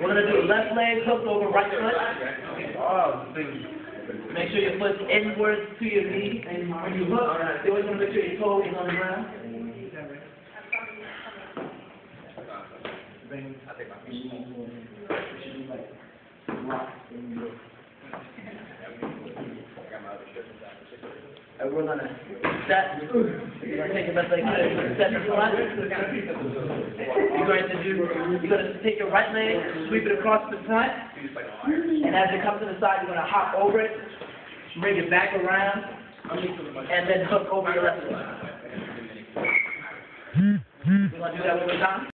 We're gonna do left leg hook over right foot. Oh. Make sure your foot's inwards to your knee. When you hook, you always wanna make sure your toe is on the ground. And we're gonna set, you're gonna take your left leg to set the front. You're going to do, you're gonna take your right leg, sweep it across the front. And as it comes to the side, you're gonna hop over it, bring it back around, and then hook over your left leg. We're gonna do that one more time.